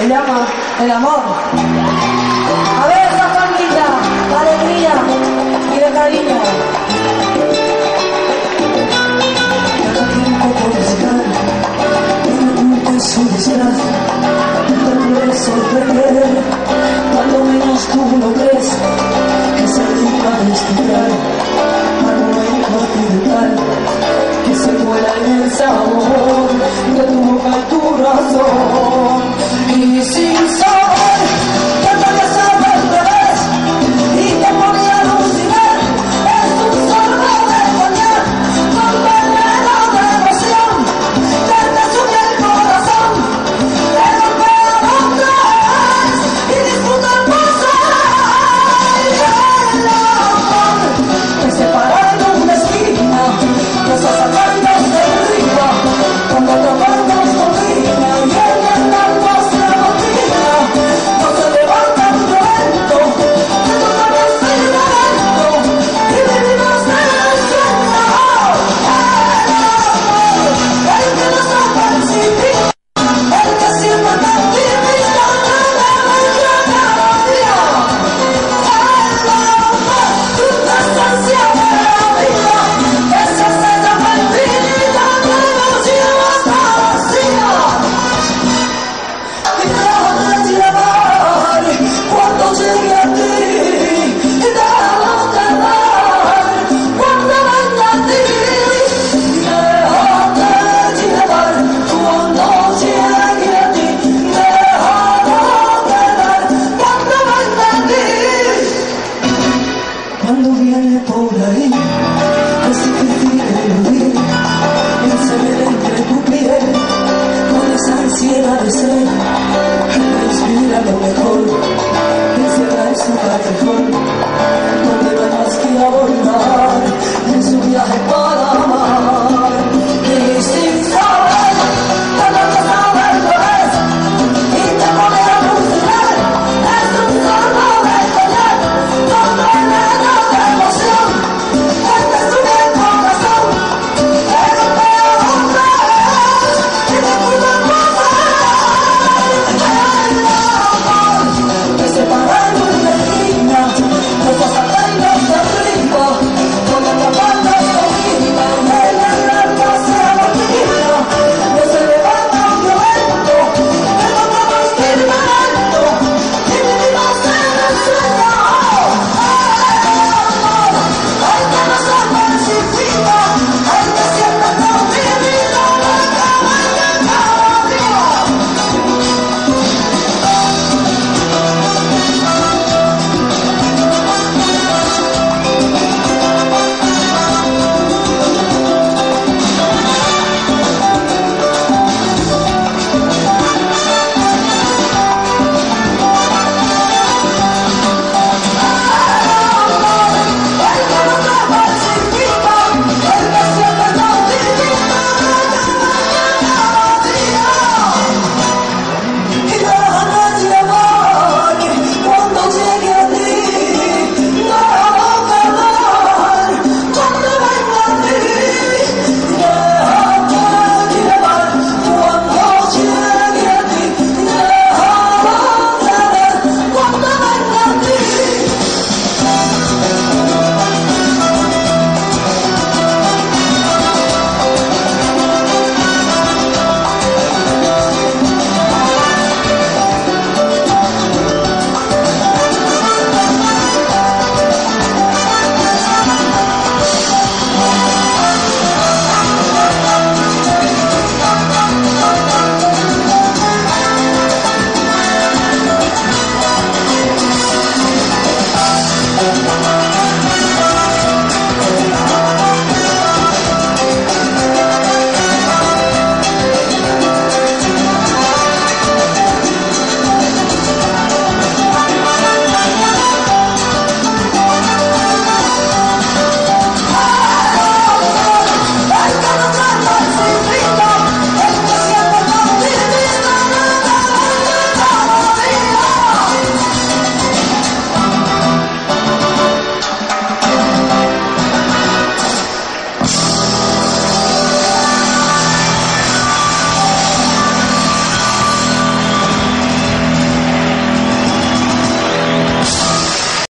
se llama El Amor. A ver